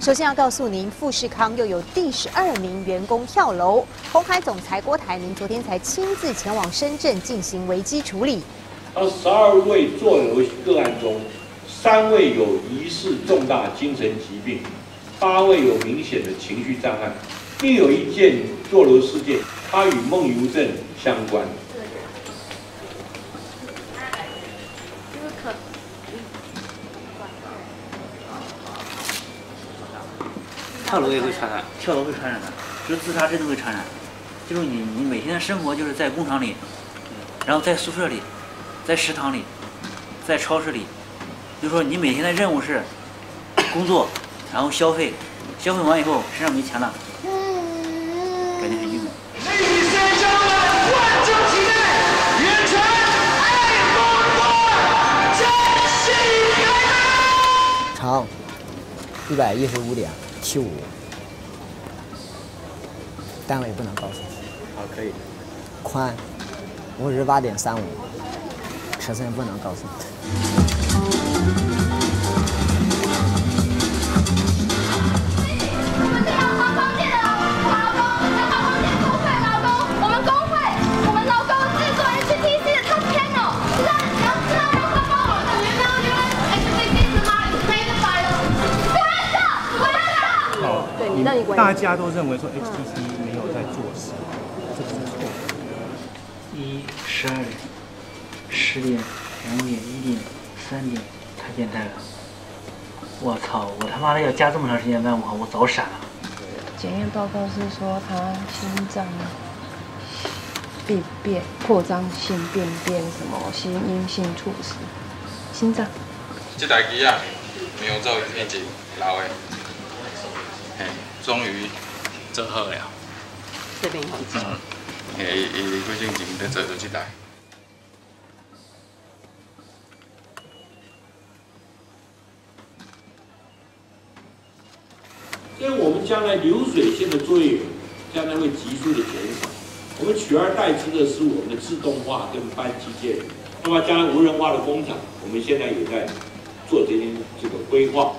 首先要告诉您，富士康又有第十二名员工跳楼。红海总裁郭台铭昨天才亲自前往深圳进行危机处理。而十二位坐楼个案中，三位有疑似重大精神疾病，八位有明显的情绪障碍，另有一件坐楼事件，它与梦游症相关。跳楼也会传染，跳楼会传染的，就是自杀真的会传染。就是你你每天的生活就是在工厂里，然后在宿舍里，在食堂里，在超市里，就说你每天的任务是工作，然后消费，消费完以后身上没钱了，感觉很郁闷。长一百一十五点。七五，单位不能告诉。好，可以。宽，五十八点三五，尺寸不能告诉。大家都认为说 HTC 没有在做事，这个是错。一十二点、十点、两点、一点、三点，太变态了。我操！我他妈的要加这么长时间班，我我早闪了。检验报告是说他心脏病变、扩张性病变，什么心因性猝死，心脏。这台机啊，没有做一直老的。终于做好了。这边好。嗯，诶，伊离过前前在做到这台。因为我们将来流水线的作业将来会急速的减少，我们取而代之的是我们的自动化跟班机械人。那么将来无人化的工厂，我们现在也在做这些这个规划。